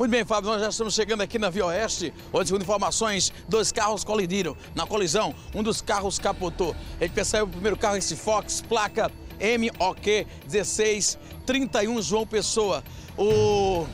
Muito bem, Fábio, nós já estamos chegando aqui na Via Oeste, onde, segundo informações, dois carros colidiram. Na colisão, um dos carros capotou. Gente percebe o primeiro carro, esse Fox, placa MOQ 1631 João Pessoa. O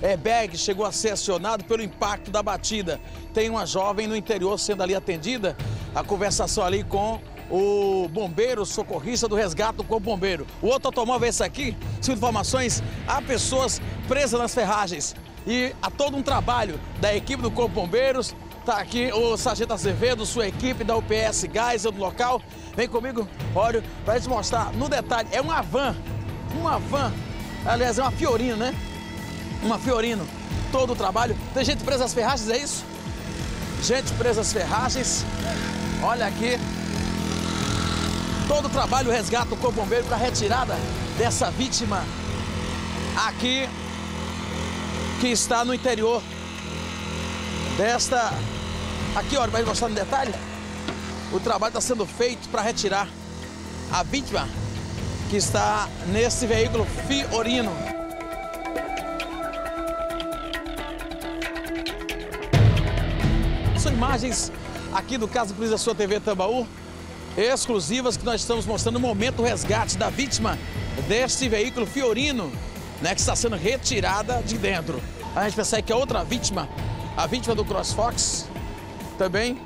airbag chegou a ser acionado pelo impacto da batida. Tem uma jovem no interior sendo ali atendida. A conversação ali com o bombeiro socorrista do resgate do Corpo Bombeiro. O outro automóvel é esse aqui, segundo informações, há pessoas presas nas ferragens. E há todo um trabalho da equipe do Corpo Bombeiros. Está aqui o Sargento Azevedo, sua equipe da UPS Geisel do local. Vem comigo, olha, para te mostrar no detalhe. É uma van, uma van, aliás, é uma Fiorino, né? Uma Fiorino. Todo o trabalho. Tem gente presa às ferragens, é isso? Gente presa às ferragens. Olha aqui, todo o trabalho resgata o Corpo Bombeiro para retirada dessa vítima aqui que está no interior desta. Aqui, olha, vai mostrar no detalhe. O trabalho está sendo feito para retirar a vítima que está nesse veículo Fiorino. São imagens aqui do caso Polícia sua TV Tambaú exclusivas que nós estamos mostrando o momento do resgate da vítima deste veículo Fiorino, né, que está sendo retirada de dentro. A gente percebe que a outra vítima, a vítima do CrossFox, também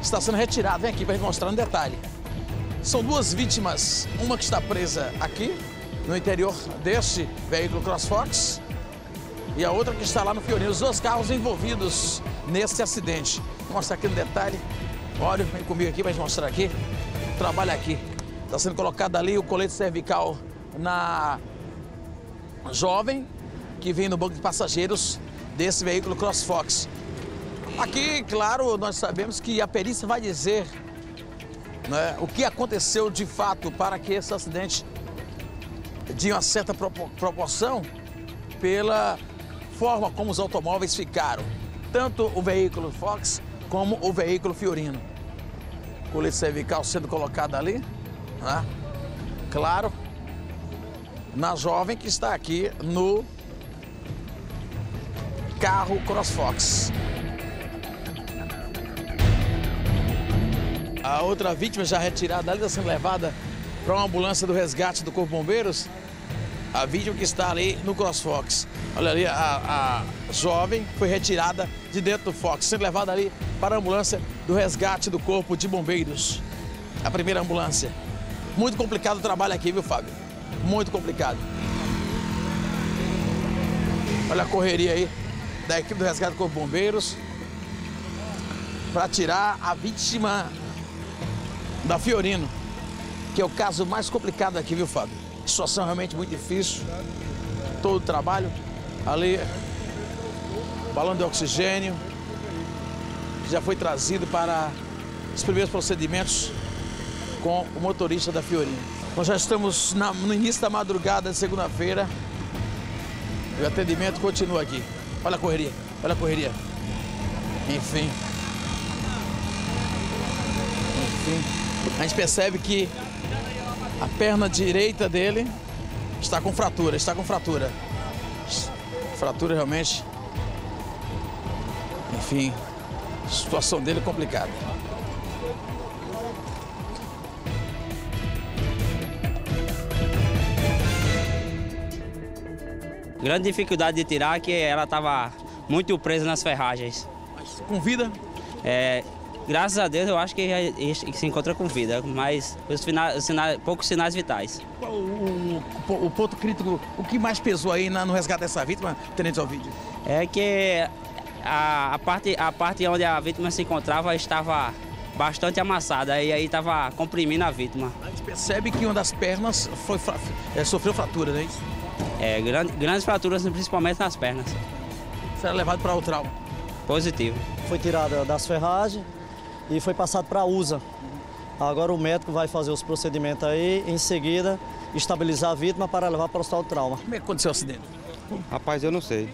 está sendo retirada. Vem aqui para mostrar no detalhe. São duas vítimas, uma que está presa aqui, no interior deste veículo CrossFox, e a outra que está lá no Fiorino. Os dois carros envolvidos nesse acidente. Vou mostrar aqui no detalhe Olha, vem comigo aqui, vai mostrar aqui. Trabalha aqui. Está sendo colocado ali o colete cervical na jovem que vem no banco de passageiros desse veículo CrossFox. Aqui, claro, nós sabemos que a perícia vai dizer né, o que aconteceu de fato para que esse acidente de uma certa proporção pela forma como os automóveis ficaram. Tanto o veículo Fox como o veículo Fiorino. Colete cervical sendo colocado ali, né? claro, na jovem que está aqui no carro CrossFox. A outra vítima já retirada ali, está sendo levada para uma ambulância do resgate do Corpo Bombeiros. A vítima que está ali no CrossFox. Olha ali, a, a jovem foi retirada de dentro do Fox, sendo levada ali para a ambulância do resgate do Corpo de Bombeiros. A primeira ambulância. Muito complicado o trabalho aqui, viu, Fábio? Muito complicado. Olha a correria aí da equipe do resgate de Bombeiros para tirar a vítima da Fiorino, que é o caso mais complicado aqui, viu, Fábio? Situação realmente muito difícil. Todo o trabalho ali, balão de oxigênio, já foi trazido para os primeiros procedimentos com o motorista da Fiorino. Nós já estamos na, no início da madrugada de segunda-feira e o atendimento continua aqui. Olha a correria, olha a correria. Enfim. Enfim. A gente percebe que a perna direita dele está com fratura, está com fratura. Fratura realmente. Enfim, situação dele complicada. Grande dificuldade de tirar que ela estava muito presa nas ferragens. Mas com vida? É, graças a Deus eu acho que se encontra com vida, mas os, finais, os sinais, poucos sinais vitais. O, o, o, ponto crítico, o que mais pesou aí no resgate dessa vítima, Tenente Alvídio? É que a, a, parte, a parte onde a vítima se encontrava estava bastante amassada e aí estava comprimindo a vítima. A gente percebe que uma das pernas foi, é, sofreu fratura, não é isso? É, grande, grandes fraturas, principalmente nas pernas. Será levado para o trauma? Positivo. Foi tirada das ferragens e foi passado para a USA. Agora o médico vai fazer os procedimentos aí, em seguida estabilizar a vítima para levar para o hospital de trauma. Como é que aconteceu o acidente? Rapaz, eu não sei.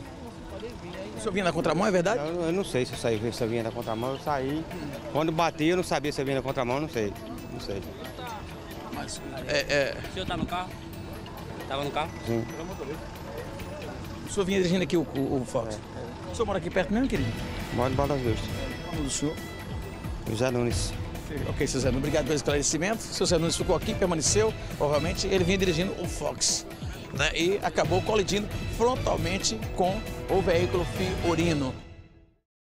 O senhor vinha na contramão, é verdade? Eu, eu não sei se eu, saí, se eu vinha na contramão, eu saí. Quando bati, eu não sabia se eu vinha na contramão, não sei. Não sei. Mas, é, é... O senhor tá no carro? Tava no carro? Sim. O senhor vinha dirigindo aqui o, o, o Fox? O senhor mora aqui perto mesmo, querido? Moro em Baldas Vistas. O nome do senhor? José Nunes. Ok, seu Zé Nunes, obrigado pelo esclarecimento. Seu Zé Nunes ficou aqui, permaneceu, provavelmente ele vinha dirigindo o Fox. Né, e acabou colidindo frontalmente com o veículo Fiorino.